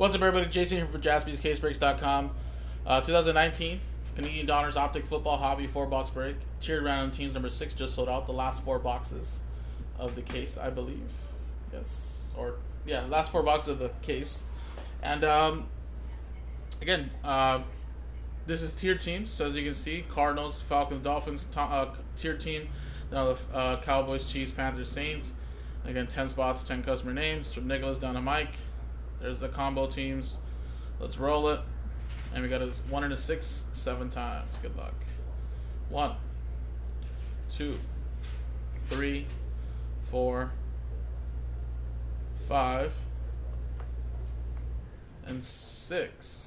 What's up, everybody? Jason here for JaspysCaseBreaks.com. Uh, 2019 Panini Donruss Optic Football Hobby 4 box break. Tiered random teams number 6 just sold out. The last four boxes of the case, I believe. Yes. Or, yeah, last four boxes of the case. And, um, again, uh, this is tiered teams. So, as you can see, Cardinals, Falcons, Dolphins, uh, tiered team. Now the uh, Cowboys, Chiefs, Panthers, Saints. Again, 10 spots, 10 customer names from Nicholas down to Mike. There's the combo teams. Let's roll it. And we got a one and a six seven times. Good luck. One, two, three, four, five, and six.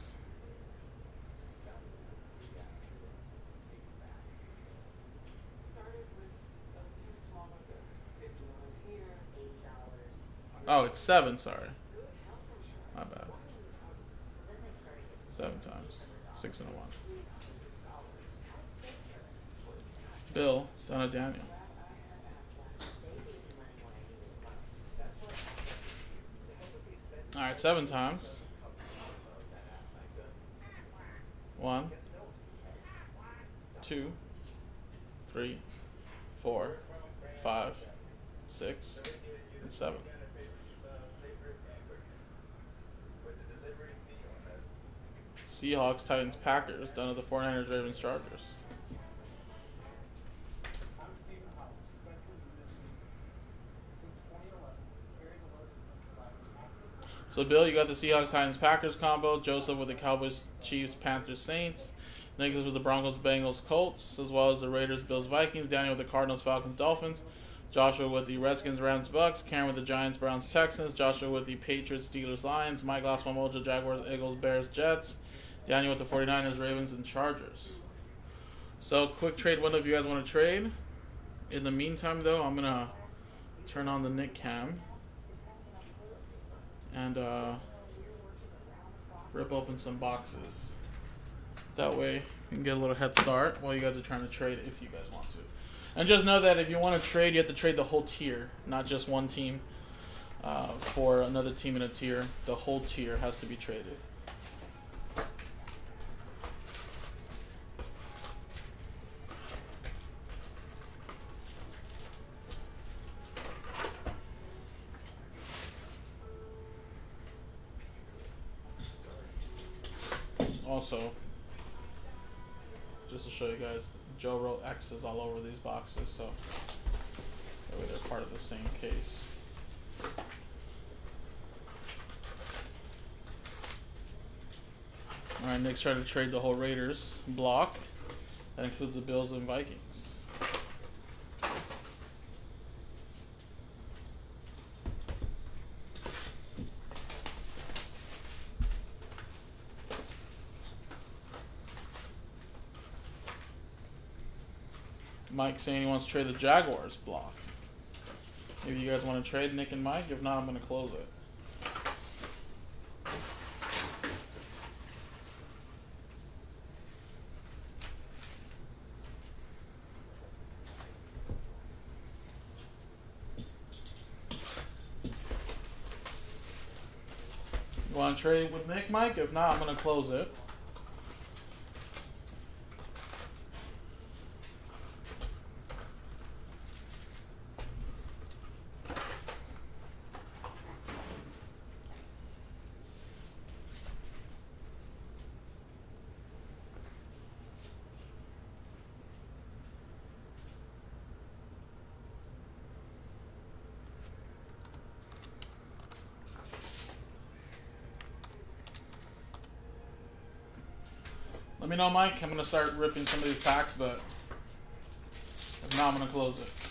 Oh, it's seven. Sorry. My bad. Seven times. Six and a one. Bill, Donna Daniel. Alright, seven times. One, two, three, four, five, six, and seven. Seahawks, Titans, Packers, down to the 49ers, Ravens, Chargers. So, Bill, you got the Seahawks, Titans, Packers combo. Joseph with the Cowboys, Chiefs, Panthers, Saints. Nicholas with the Broncos, Bengals, Colts, as well as the Raiders, Bills, Vikings. Daniel with the Cardinals, Falcons, Dolphins. Joshua with the Redskins, Rams, Bucks. Karen with the Giants, Browns, Texans. Joshua with the Patriots, Steelers, Lions. Mike Lost Mojo, Jaguars, Eagles, Bears, Jets. Daniel with the 49ers, Ravens, and Chargers. So, quick trade window if you guys want to trade. In the meantime, though, I'm going to turn on the Nick Cam and uh, rip open some boxes. That way, you can get a little head start while you guys are trying to trade if you guys want to. And just know that if you want to trade, you have to trade the whole tier, not just one team uh, for another team in a tier. The whole tier has to be traded. Also, just to show you guys, Joe wrote X's all over these boxes, so they're part of the same case. Alright, Nick's trying to trade the whole Raiders block. That includes the Bills and Vikings. Mike saying he wants to trade the Jaguars block. Maybe you guys want to trade Nick and Mike. If not, I'm going to close it. You want to trade with Nick, Mike? If not, I'm going to close it. Let me know, Mike. I'm gonna start ripping some of these packs, but not, I'm gonna close it.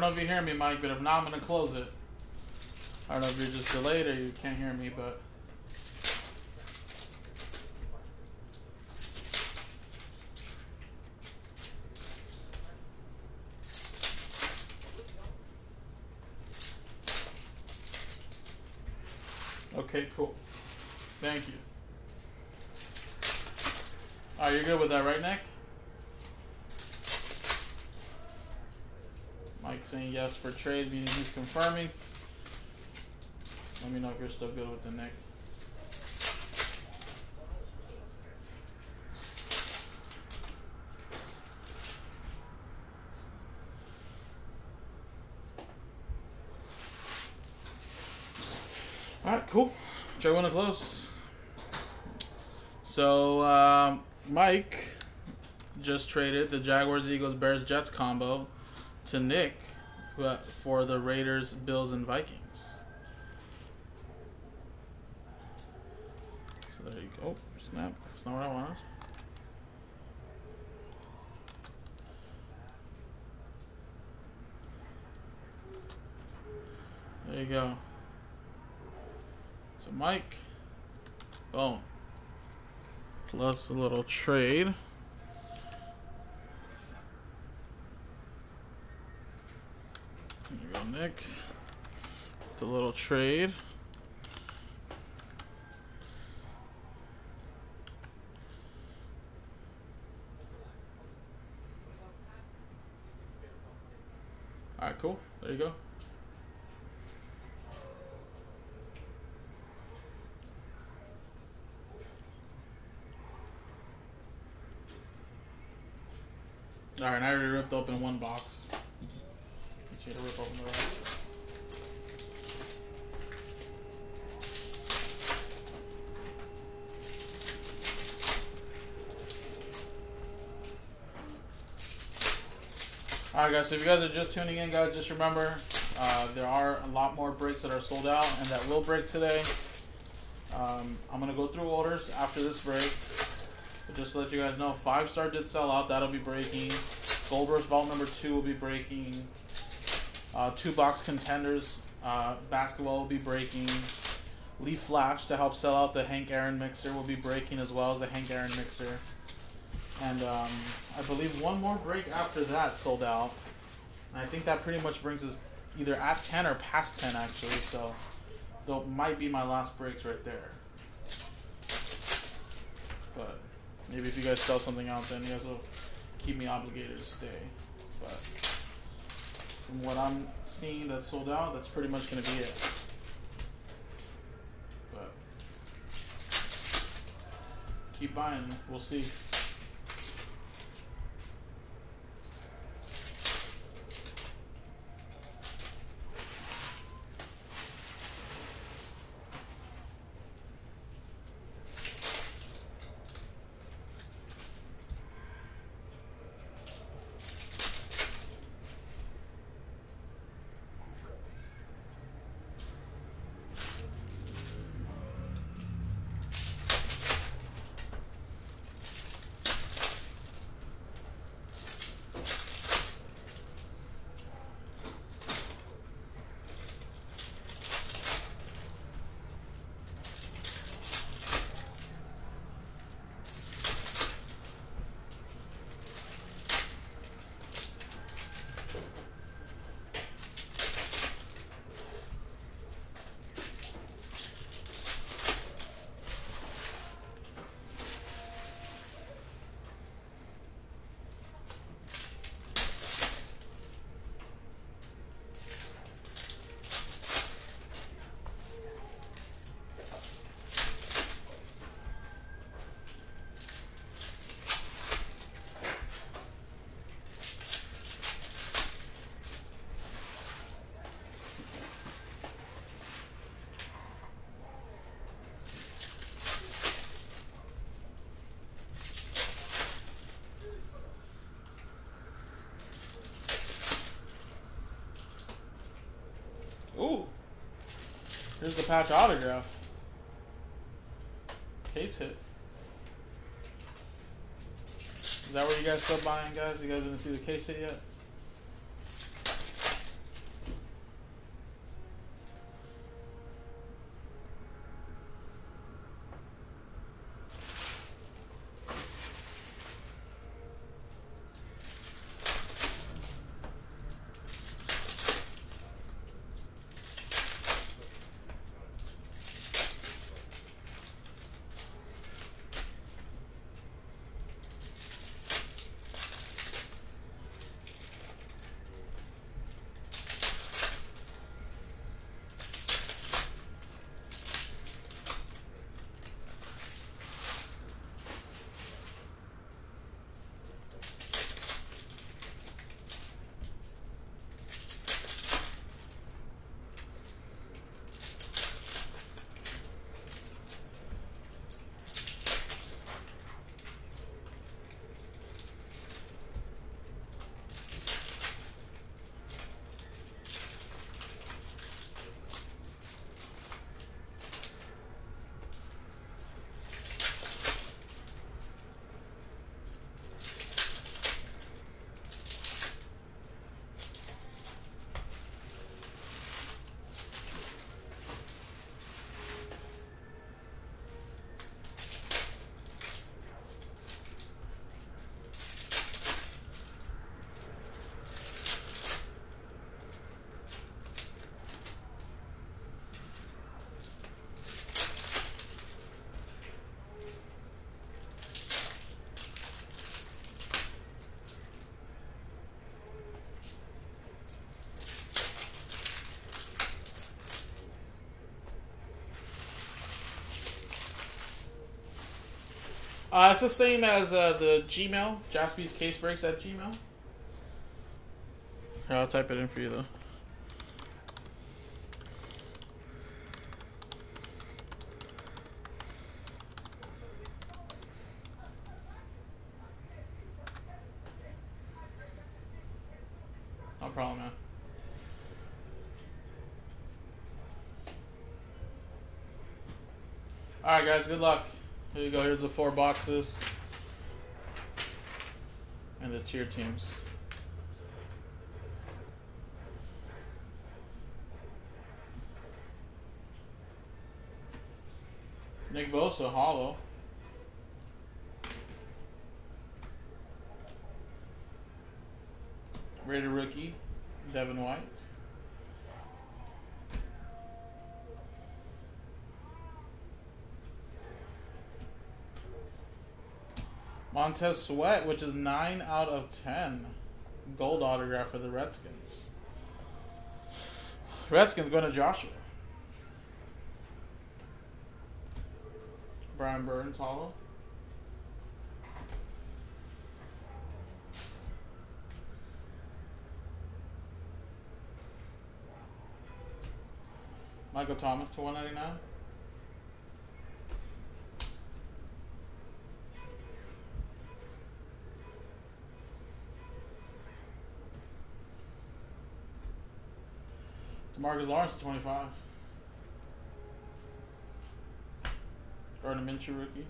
Don't know if you hear me, Mike, but if not, I'm going to close it. I don't know if you're just delayed or you can't hear me, but... Okay, cool. Thank you. Alright, you're good with that, right, Nick? Mike saying yes for trade, meaning he's confirming. Let me know if you're still good with the Nick. Alright, cool. Try one to close. So, um, Mike just traded the Jaguars, Eagles, Bears, Jets combo to Nick for the Raiders, Bills, and Vikings. So there you go. Oh, Snap. That's not what I wanted. There you go. So Mike. Boom. Plus a little trade. Nick. The little trade. Alright, cool. There you go. Alright, I already ripped open one box to rip open the rest. Alright guys, so if you guys are just tuning in, guys, just remember uh, there are a lot more breaks that are sold out and that will break today. Um, I'm going to go through orders after this break. But just to let you guys know, 5 star did sell out. That'll be breaking. Gold Rush Vault number 2 will be breaking. Uh, two box contenders. Uh, basketball will be breaking. Leaf Flash to help sell out the Hank Aaron mixer will be breaking as well as the Hank Aaron mixer. And um, I believe one more break after that sold out. And I think that pretty much brings us either at 10 or past 10 actually. So that might be my last breaks right there. But maybe if you guys sell something out, then you guys will keep me obligated to stay. But from what I'm seeing that's sold out, that's pretty much going to be it. But keep buying. We'll see. Here's the patch autograph. Case hit. Is that where you guys still buying, guys? You guys didn't see the case hit yet? Uh, it's the same as uh, the Gmail, Jaspy's Case Breaks at Gmail. Here, I'll type it in for you though. No problem, man. Alright, guys, good luck. Here you go. Here's the four boxes. And the tier teams. Nick Bosa, holo. Raider rookie, Devin White. Montez Sweat, which is 9 out of 10. Gold autograph for the Redskins. Redskins going to Joshua. Brian Burns, holo. Michael Thomas to 199. Marcus Lawrence, 25. Gardner Minshew rookie.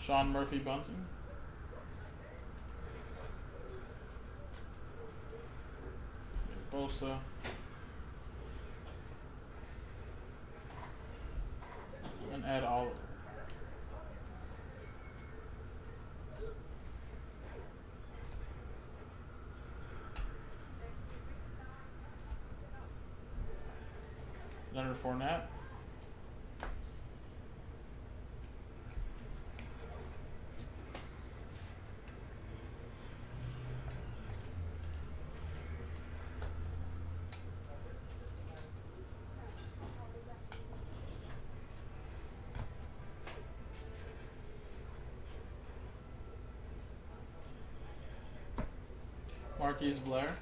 Sean Murphy Bunting. Bosa. Fournette. Marquise Blair.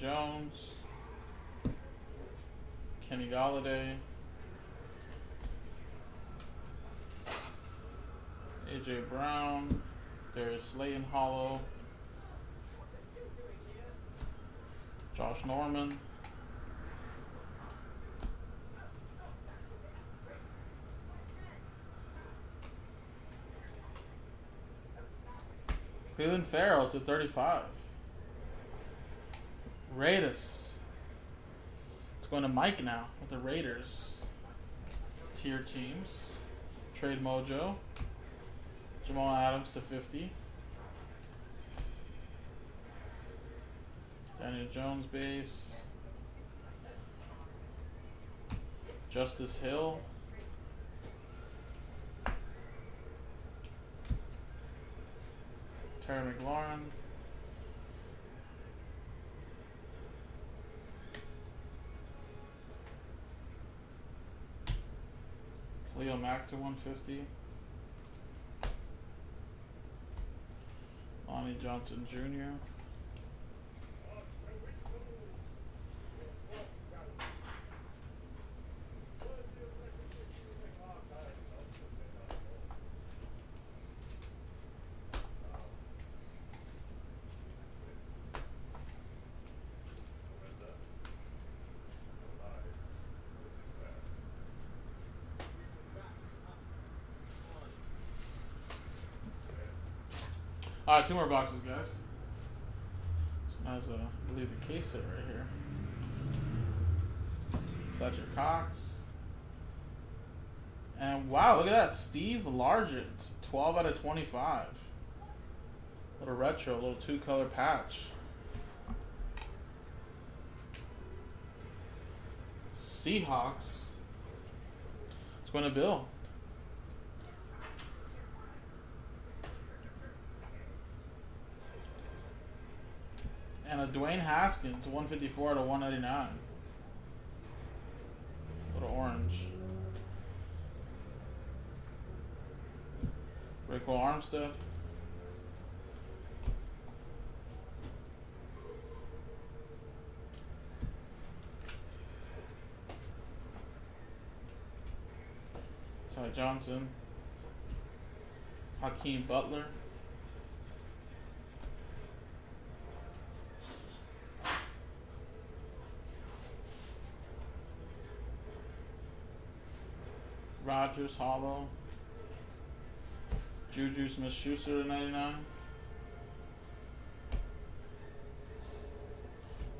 Jones. Kenny Golladay. AJ Brown. Darius Slayton Holo. Josh Norman. Clelin Ferrell to 35. Raiders. It's going to Mike now with the Raiders. Tier teams. Trade Mojo. Jamal Adams to 50. Daniel Jones base. Justice Hill. Terry McLaurin. Khalil Mack to 150. Lonnie Johnson Jr. Right, two more boxes, guys. So has a, I believe the case set right here. Fletcher Cox. And wow, look at that. Steve Largent, 12 out of 25. Little retro, little two color patch. Seahawks. It's going to Bill. And a Dwayne Haskins, 154 to 199. Little orange. Ryquell Armstead. Ty Johnson. Hakeem Butler. Rodgers Holo. Juju Smith Schuster 99.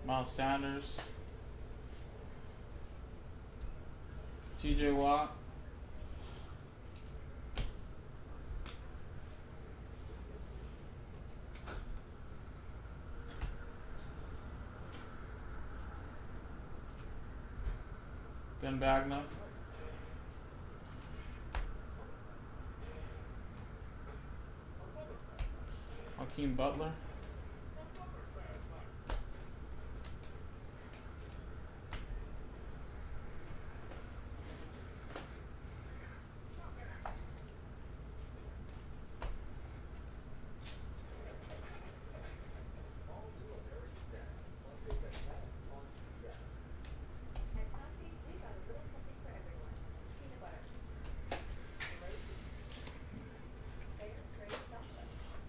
Miles Sanders. TJ Watt. Ben Banogu. Hakeem Butler.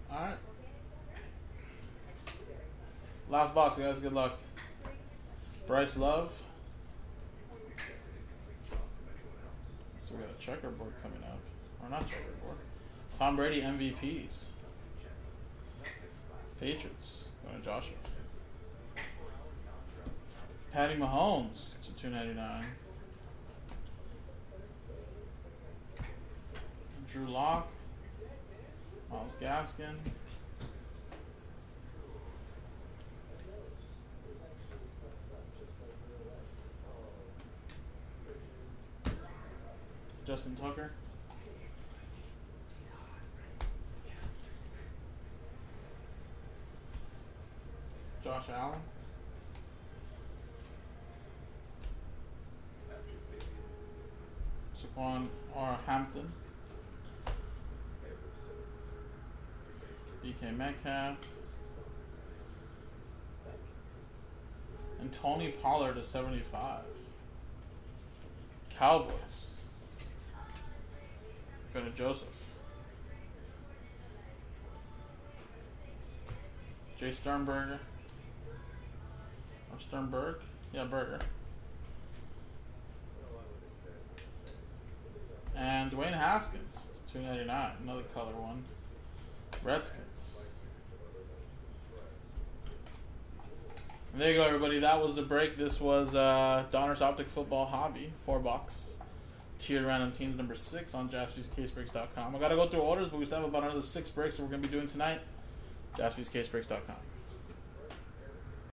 Alright. Last box, guys. Good luck. Bryce Love. So we got a checkerboard coming up. Or not checkerboard. Tom Brady MVPs. Patriots. Going to Joshua. Patty Mahomes to 299. Drew Lock. Myles Gaskin. Justin Tucker. Josh Allen. Saquan R. Hampton. DK Metcalf. And Tony Pollard to 75. Cowboys. Go to Joseph. Jace Sternberger. Or Sternberg? Yeah, Burger. And Dwayne Haskins, two ninety nine, another color one. Redskins. And there you go, everybody. That was the break. This was uh, Donruss Optic Football Hobby, four bucks. Tiered random teams number six on jaspyscasebreaks.com. I gotta go through orders, but we still have about another six breaks that we're gonna be doing tonight. jaspyscasebreaks.com.